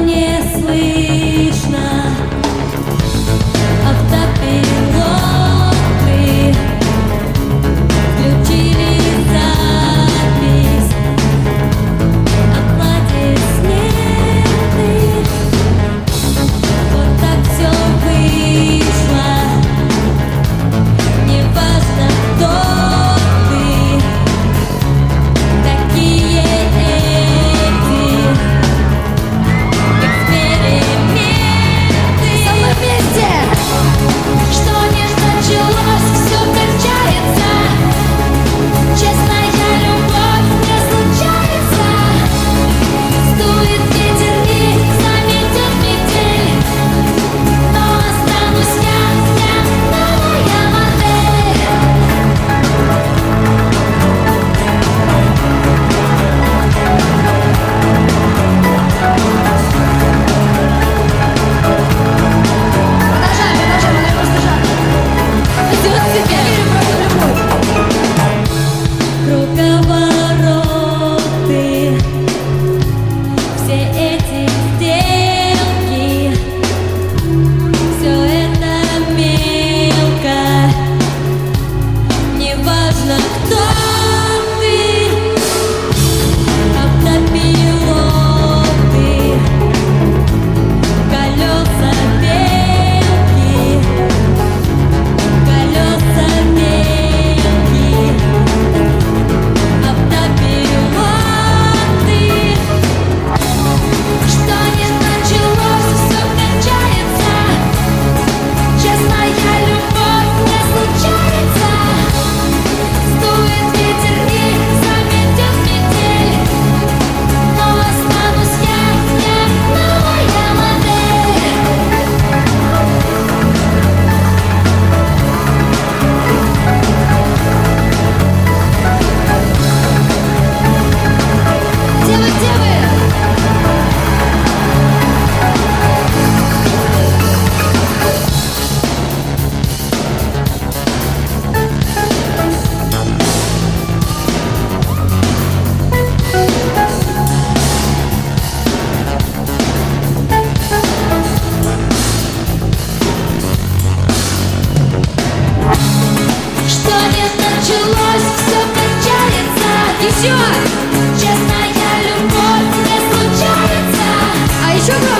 не слышно. should